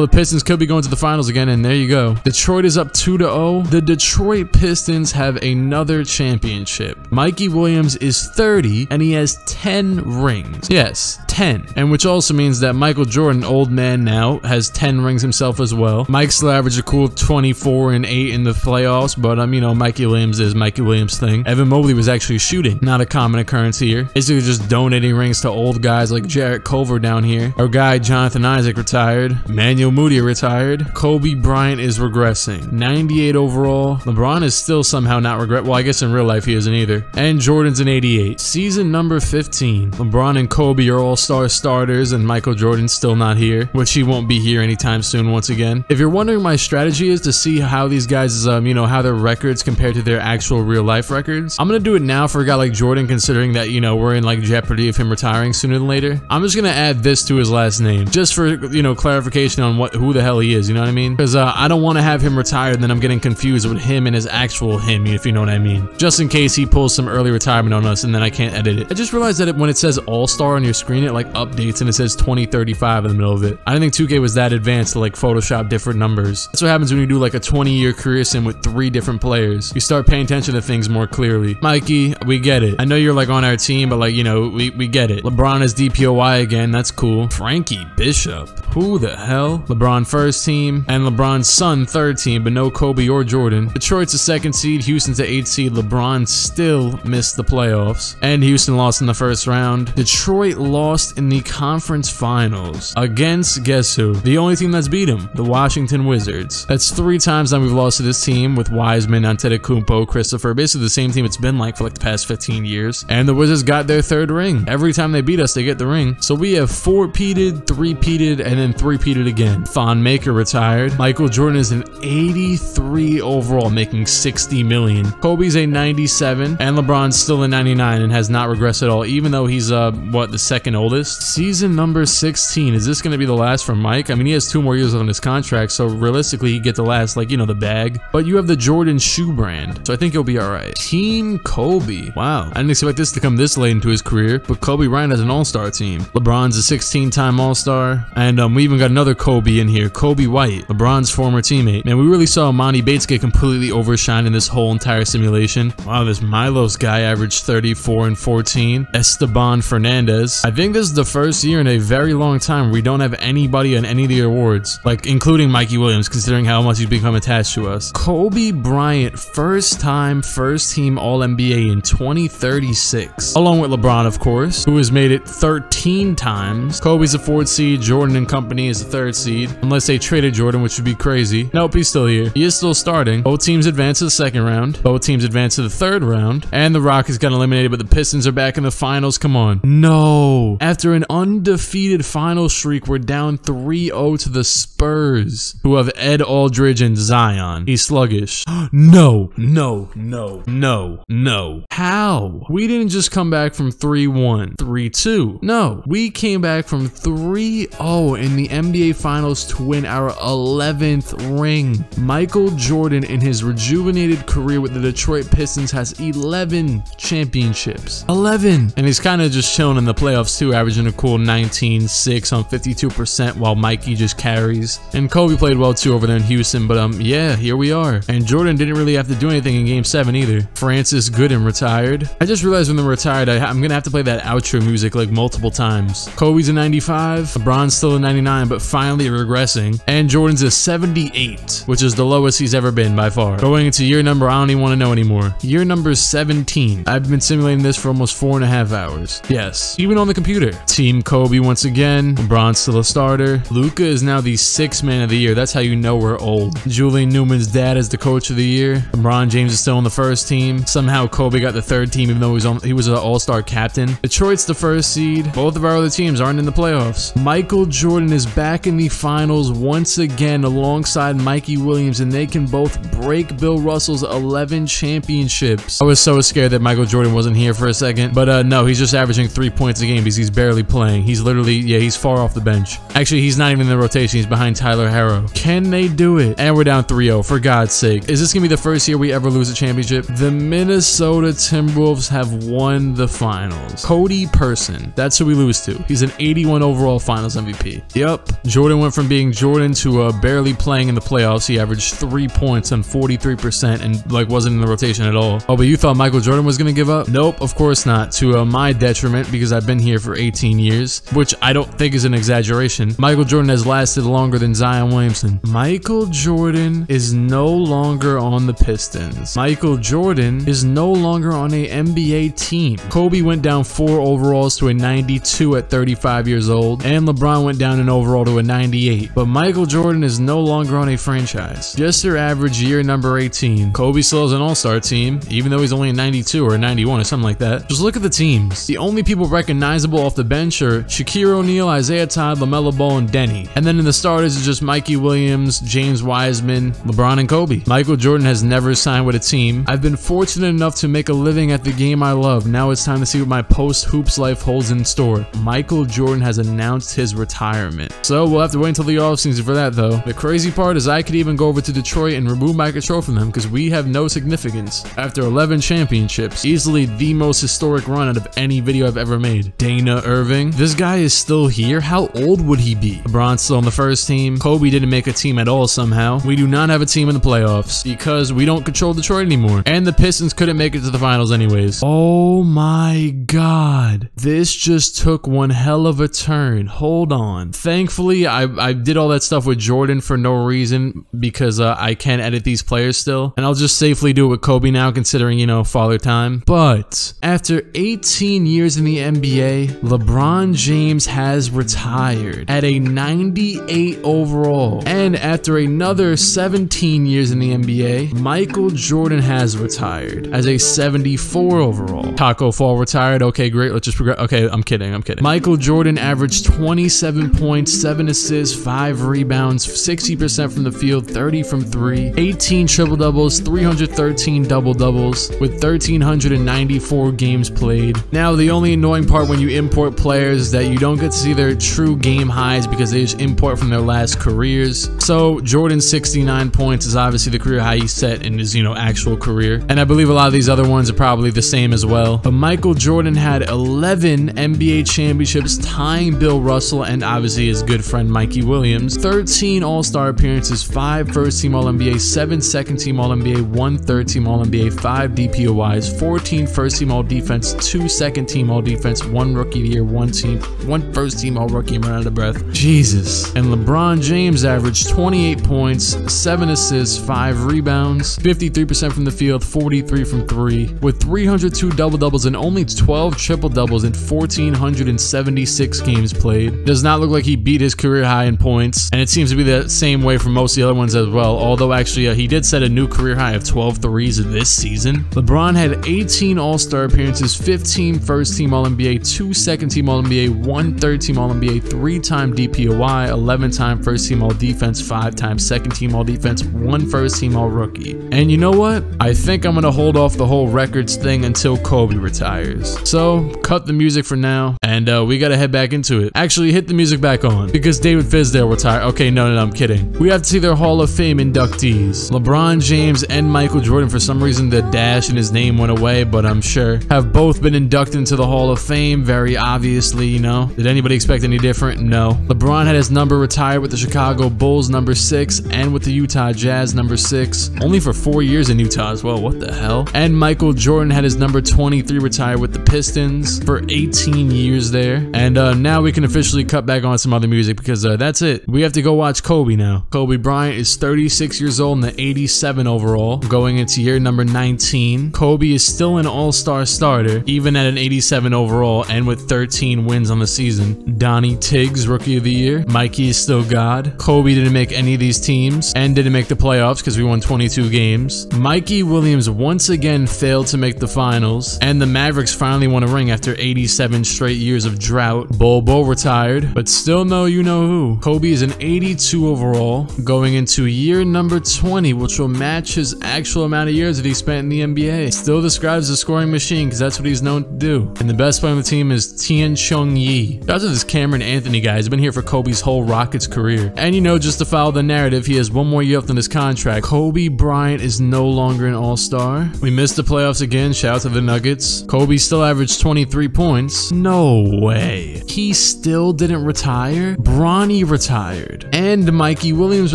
the Pistons could be going to the finals again, and there you go. Detroit is up 2 to 0. The Detroit Pistons have another championship. Mikey Williams is 30 and he has 10 rings. Yes, 10. And which also means that Michael Jordan, old man now, has 10 rings himself as well. Mike still averaged a cool 24 and 8 in the playoffs, but um, you know, Mikey Williams is Mikey Williams thing. Evan Mobley was actually shooting, not a common occurrence here. Basically just donating rings to old guys like Jarrett Culver down here. Our guy Jonathan Isaac retired. Manuel Moody retired. Kobe Bryant is regressing. 98 overall. LeBron is still somehow not regret. Well, I guess in real life he isn't either. And Jordan's an 88. Season number 15. LeBron and Kobe are all-star starters and Michael Jordan's still not here, which he won't be here anytime soon once again. If you're wondering my strategy is to see how these guys, um, you know, how their records compare to their actual real life records, I'm gonna do it now for a guy like Jordan considering that, you know, we're in like jeopardy of him retiring sooner than later. I'm just gonna add this to his last name just for, you know, clarification on what who the hell he is, you know what I mean? Because uh, I don't want to have him retired and then I'm getting confused with him and his actual him, if you know what I mean. Just in case he pulls some early retirement on us and then I can't edit it. I just realized that it, when it says all-star on your screen, it like updates and it says 2035 in the middle of it. I didn't think 2K was that advanced to like Photoshop different numbers. That's what happens when you do like a 20 year career sim with three different players. You start paying attention to things more clearly. Mikey, we get it. I know you're like on our team, but like, you know, we, we get it. LeBron is DPOY again. That's cool. Frankie Bishop. Who the hell? LeBron first team and LeBron's son third team, but no Kobe or Jordan. Detroit's the second seed, Houston's the eighth seed. LeBron still missed the playoffs. And Houston lost in the first round. Detroit lost in the conference finals against guess who? The only team that's beat them, the Washington Wizards. That's three times now we've lost to this team with Wiseman, Antetokounmpo, Christopher, basically the same team it's been like for like the past 15 years. And the Wizards got their third ring. Every time they beat us, they get the ring. So we have four-peated, three-peated, and then three-peated again. Thon Maker retired. Michael Jordan is an 83 overall, making 60 million. Kobe's a 97, and LeBron's still a 99 and has not regressed at all, even though he's, uh, what, the second oldest? Season number 16. Is this going to be the last for Mike? I mean, he has two more years on his contract, so realistically, he get the last, like, you know, the bag. But you have the Jordan shoe brand, so I think he'll be all right. Team Kobe. Wow. I didn't expect this to come this late into his career, but Kobe Bryant has an all-star team. LeBron's a 16-time all-star, and um, we even got another Kobe in here, Coby White, LeBron's former teammate. Man, we really saw Monty Bates get completely overshined in this whole entire simulation. Wow, this Milos guy averaged 34 and 14. Esteban Fernandez. I think this is the first year in a very long time we don't have anybody on any of the awards, like including Mikey Williams, considering how much he's become attached to us. Kobe Bryant, first time, first team All NBA in 2036, along with LeBron, of course, who has made it 13 times. Kobe's a fourth seed. Jordan and company is the third seed. Unless they traded Jordan, which would be crazy. Nope, he's still here. He is still starting. Both teams advance to the second round. Both teams advance to the third round. And the Rockets got eliminated, but the Pistons are back in the finals. Come on. No. After an undefeated final streak, we're down 3-0 to the Spurs, who have Ed Aldridge and Zion. He's sluggish. no, no, no, no, no. How? We didn't just come back from 3-1, 3-2. No, we came back from 3-0 in the NBA Finals to win our 11th ring. Michael Jordan in his rejuvenated career with the Detroit Pistons has 11 championships. 11! And he's kind of just chilling in the playoffs too, averaging a cool 19-6 on 52% while Mikey just carries. And Kobe played well too over there in Houston, but um, yeah, here we are. And Jordan didn't really have to do anything in game 7 either. Francis Gooden retired. I just realized when they're retired, I, I'm gonna have to play that outro music like multiple times. Kobe's a 95, LeBron's still a 99, but finally regressing. And Jordan's a 78, which is the lowest he's ever been by far. Going into year number, I don't even want to know anymore. Year number 17. I've been simulating this for almost four and a half hours. Yes, even on the computer. Team Kobe once again. LeBron's still a starter. Luka is now the sixth man of the year. That's how you know we're old. Julian Newman's dad is the coach of the year. LeBron James is still on the first team. Somehow Kobe got the third team even though he was he was an all-star captain. Detroit's the first seed. Both of our other teams aren't in the playoffs. Michael Jordan is back in the finals once again alongside Mikey Williams and they can both break Bill Russell's 11 championships. I was so scared that Michael Jordan wasn't here for a second, but uh, no, he's just averaging three points a game because he's barely playing. He's literally, yeah, he's far off the bench. Actually, he's not even in the rotation. He's behind Tyler Herro. Can they do it? And we're down 3-0, for God's sake. Is this going to be the first year we ever lose a championship? The Minnesota Timberwolves have won the finals. Cody Person, that's who we lose to. He's an 81 overall finals MVP. Yep, Jordan went from being Jordan to uh, barely playing in the playoffs. He averaged three points on 43% and like wasn't in the rotation at all. Oh, but you thought Michael Jordan was going to give up? Nope, of course not. To uh, my detriment because I've been here for 18 years, which I don't think is an exaggeration. Michael Jordan has lasted longer than Zion Williamson. Michael Jordan is no longer on the Pistons. Michael Jordan is no longer on a NBA team. Kobe went down four overalls to a 92 at 35 years old, and LeBron went down an overall to a 98. But Michael Jordan is no longer on a franchise. Just your average year number 18. Kobe still has an all-star team, even though he's only a 92 or a 91 or something like that. Just look at the teams. The only people recognizable off the bench are Shaquille O'Neal, Isaiah Todd, LaMelo Ball, and Denny. And then in the starters is just Mikey Williams, James Wiseman, LeBron, and Kobe. Michael Jordan has never signed with a team. I've been fortunate enough to make a living at the game I love. Now it's time to see what my post-hoops life holds in store. Michael Jordan has announced his retirement. So we'll have to wait until the offseason for that though. The crazy part is I could even go over to Detroit and remove my control from them because we have no significance. After 11 championships, easily the most historic run out of any video I've ever made. Dana Irving. This guy is still here? How old would he be? LeBron's still on the first team. Kobe didn't make a team at all somehow. We do not have a team in the playoffs because we don't control Detroit anymore. And the Pistons couldn't make it to the finals anyways. Oh my god. This just took one hell of a turn. Hold on. Thankfully, I, I did all that stuff with Jordan for no reason because uh, I can't edit these players still. And I'll just safely do it with Kobe now considering, you know, father time. But after 18 years in the NBA, LeBron James has retired at a 98 overall. And after another 17 years in the NBA, Michael Jordan has retired as a 74 overall. Taco Fall retired. Okay, great. Let's just progress. Okay, I'm kidding. I'm kidding. Michael Jordan averaged 27 points, 7 assists, 5 rebounds, 60% from the field, 30 from 3, 18 triple doubles, 313 double doubles, with 1,394 games played. Now, the only annoying part when you import players is that you don't get to see their true game highs because they just import from their last careers. So, Jordan's 69 points is obviously the career high he set in his, you know, actual career. And I believe a lot of these other ones are probably the same as well. But Michael Jordan had 11 NBA championships, tying Bill Russell and obviously his good friend Mikey Williams, 13 All-Star appearances, 5 first-team All-NBA, 7 second-team All-NBA, 1 third-team All-NBA, 5 DPOYs, 14 first-team All-Defense, 2 second-team All-Defense, 1 Rookie of the Year, 1 team, 1 first-team All-Rookie, I'm out of breath. Jesus. And LeBron James averaged 28 points, 7 assists, 5 rebounds, 53% from the field, 43 from 3, with 302 double-doubles and only 12 triple-doubles in 1,476 games played. Does not look like he beat his career high in points, and it seems to be the same way for most of the other ones as well, although actually uh, he did set a new career high of 12 threes this season. LeBron had 18 All-Star appearances, 15 first-team All-NBA, 2 second-team All-NBA, 1 third-team All-NBA, 3-time DPOY, 11-time first-team All-Defense, 5-time second-team All-Defense, 1 first-team All-Rookie. And you know what? I think I'm going to hold off the whole records thing until Kobe retires. So, cut the music for now, and uh, we got to head back into it. Actually, hit the music back on, because David Fizdale retired. Okay, no, no, no, I'm kidding. We have to see their Hall of Fame inductees. LeBron James and Michael Jordan, for some reason, the dash in his name went away, but I'm sure, have both been inducted into the Hall of Fame, very obviously, you know. Did anybody expect any different? No. LeBron had his number retired with the Chicago Bulls, number 6, and with the Utah Jazz, number 6, only for four years in Utah as well, what the hell? And Michael Jordan had his number 23 retired with the Pistons for 18 years there. And uh, now we can officially cut back on some other music because uh, that's it. We have to go watch Kobe now. Kobe Bryant is 36 years old and the 87 overall, going into year number 19. Kobe is still an all-star starter, even at an 87 overall and with 13 wins on the season. Donnie Tiggs, Rookie of the Year. Mikey is still God. Kobe didn't make any of these teams and didn't make the playoffs because we won 22 games. Mikey Williams once again failed to make the finals, and the Mavericks finally won a ring after 87 straight years of drought. Bol retired, but still no you know who. Kobe is an 82 overall, going into year number 20, which will match his actual amount of years that he spent in the NBA. Still describes the scoring machine because that's what he's known to do. And the best player on the team is Tien Chung Yi. To this Cameron Anthony guy. He's been here for Kobe's whole Rockets career. And you know, just to follow the narrative, he has one more year left on his contract. Kobe Bryant is no longer an all-star. We missed the playoffs again. Shout out to the Nuggets. Kobe still averaged 23 points. No way. He still didn't retire? Bronny retired. And Mikey Williams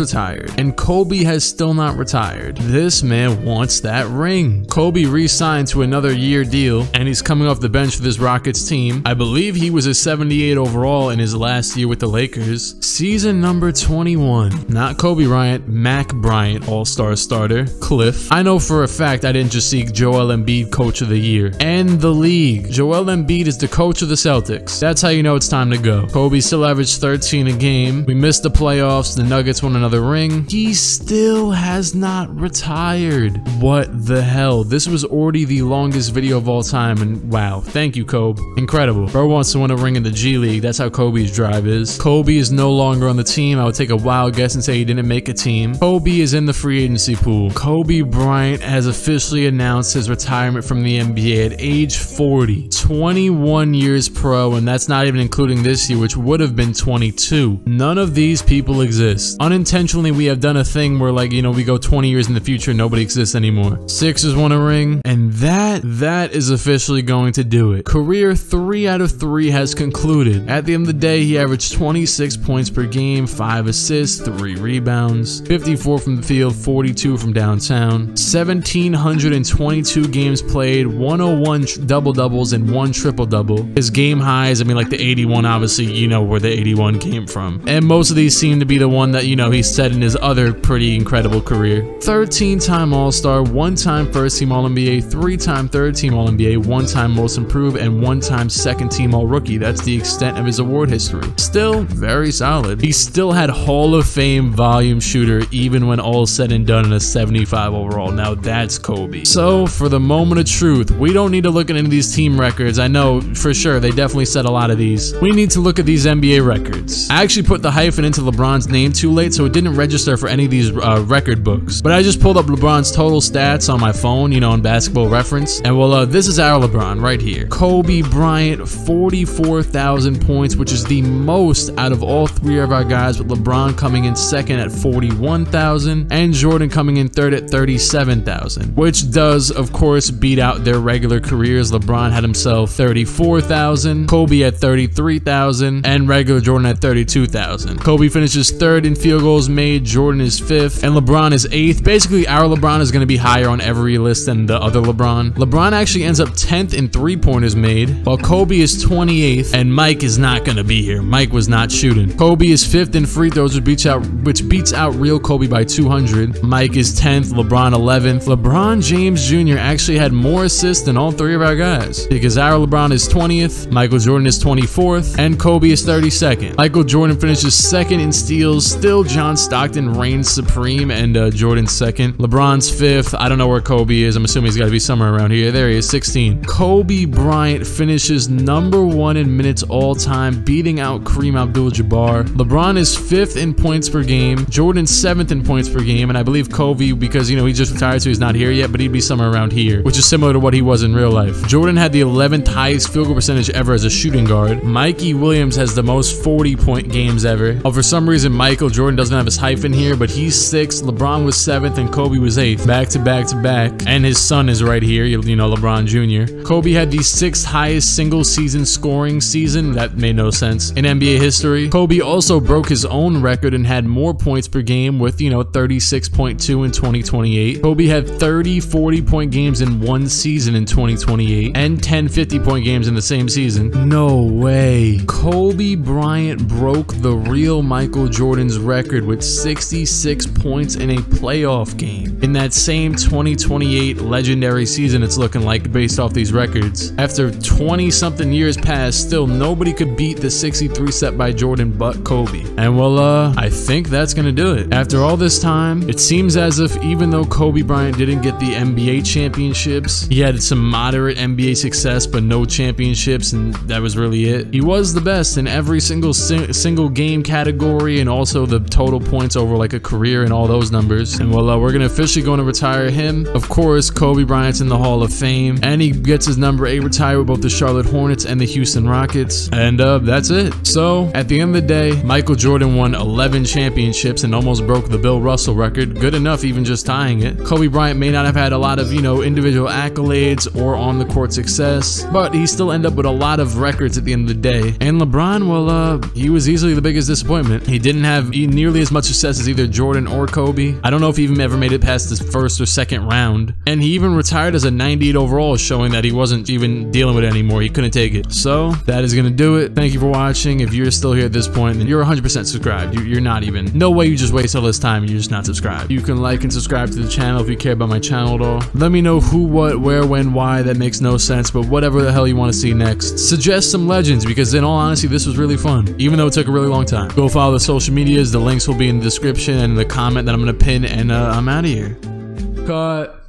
retired. And Kobe has still not retired. This man wants that ring. Kobe re-signed to another year deal, and he's coming off the bench for this Rockets team. I believe he was a 78 overall in his last year with the Lakers. Season number 21. Not Kobe Bryant, Mac Bryant, all-star starter. Cliff. I know for a fact I didn't just see Joel Embiid coach of the year. And the league. Joel Embiid is the coach of the Celtics. That's how you know it's time to go. Kobe still averaged 13 a game. We missed the playoffs. The Nuggets won another ring. He still has not retired. What the hell? This was already the longest video of all time and wow. Thank you, Kobe. Incredible. Bro wants to win a ring in the G League. That's how Kobe's drive is. Kobe is no longer on the team. I would take a wild guess and say he didn't make a team. Kobe is in the free agency pool. Kobe Bryant has officially announced his retirement from the NBA at age 40. 21 years pro, and that's not even including this year, which would have been 22. None of these people exist. Unintentionally, we have done a thing where like, you know, we go 20 years in the future, nobody exists anymore. Sixers won a ring, and that, that is officially going to do it. Career 3 out of 3 has concluded. At the end of the day, he averaged 26 points per game, 5 assists, 3 rebounds, 54 from the field, 42 from downtown, 1,722 games played, 101 double-doubles, and 1 triple-double. His game highs, I mean like the 81, obviously, you know where the 81 came from. And most of these seem to be the one that, you know, he set in his other pretty incredible career. 13-time All-Star, 1-time First-Team All-NBA, 3-time Third-Team All-NBA, 1-time Most Improved, and 1-time Second-Team All-Rookie. That's the extent of his award history. Still very solid. He still had Hall of Fame volume shooter even when all said and done in a 75 overall. Now that's Kobe. So for the moment of truth, we don't need to look at any of these team records. I know for sure they definitely set a lot of these. We need to look at these NBA records. I actually put the hyphen into LeBron's name too late, so it didn't register for any of these uh, record books. But I just pulled up LeBron's total stats on my phone, you know, on basketball reference. And well, uh, this is our LeBron right here. Kobe Bryant, 44,000 points, which is the most out of all three of our guys, with LeBron coming in second at 41,000 and Jordan coming in third at 37,000, which does, of course, beat out their regular careers. LeBron had himself 34,000, Kobe at 33,000, and regular Jordan at 32,000. Kobe finishes third in field goals made, Jordan is fifth, and LeBron is eighth. Basically, our LeBron is going to be higher on every list than the other LeBron. LeBron actually ends up 10th in three-pointers made, while Kobe is 28th, and Mike is not going to be here. Mike was not shooting. Kobe is fifth in free throws, which beats out which beats out real Kobe by 200. Mike is 10th, LeBron 11th. LeBron James Jr. actually had more assists than all three of our guys because our LeBron is 20th, Michael Jordan is 24th, and Kobe is 32nd. Michael Jordan finishes second in steals. Still, John Stockton reigns supreme, and uh, Jordan's second. LeBron's fifth. I don't know where Kobe is. I'm assuming he's got to be somewhere around here. There he is, 16. Kobe Bryant finishes number one in minutes all time, beating out Kareem Abdul-Jabbar. LeBron is fifth in points per game. Jordan's seventh in points per game, and I believe Kobe, because you know he just retired, so he's not here yet, but he'd be somewhere around here, which is similar to what he was in real life. Jordan had the 11th highest field goal percentage ever as a shooting guard. Mikey Williams has the most 40 point games ever. Oh, for some reason, Michael Jordan doesn't have his hyphen here, but he's sixth. LeBron was seventh, and Kobe was eighth. Back to back to back. And his son is right here, you know, LeBron Jr. Kobe had the sixth highest single season scoring season. That made no sense. In NBA history, Kobe also broke his own record and had more points per game with, you know, 36.2 in 2028. Kobe had 30 40 point games in one season in 2028 and 10 50 point games in the same season. No way. Kobe Bryant broke the real Michael Jordan's record with 66 points in a playoff game. In that same 2028 legendary season, it's looking like based off these records. After 20 something years passed, still nobody could beat the 63 set by Jordan but Kobe. And well, uh, I think that's gonna do it. After all this time, it seems as if even though Kobe Bryant didn't get the NBA championships, he had some moderate NBA success but no championships, and that was really it. He was the best in every single si single game category and also the total points over like a career and all those numbers. And well, uh, we're gonna officially going to retire him. Of course, Kobe Bryant's in the Hall of Fame, and he gets his number eight retired with both the Charlotte Hornets and the Houston Rockets. And uh, that's it. So at the end of the day, Michael Jordan won 11 championships and almost broke the Bill Russell record. Good enough, even just tying it. Kobe Bryant may not have had a lot of, you know, individual accolades or on the court success, but he still ended up with a lot of records at the end of the day. And LeBron, well, uh, he was easily the biggest disappointment. He didn't have nearly as much success as either Jordan or Kobe. I don't know if he even ever made it past the first or second round. And he even retired as a 98 overall, showing that he wasn't even dealing with it anymore. He couldn't take it. So that is gonna do it. Thank you for watching. If you're still here at this point, then you're 100% subscribed. You're not even. No way you just waste all this time and you're just not subscribed. You can like and subscribe to the channel if you care about my channel at all. Let me know who, what, where, when, why. That makes no sense, but whatever the hell you want to see next. Suggest some legends because in all honesty, this was really fun, even though it took a really long time. Go follow the social medias. The links will be in the description and the comment that I'm going to pin, and uh, I'm out of here. Cut.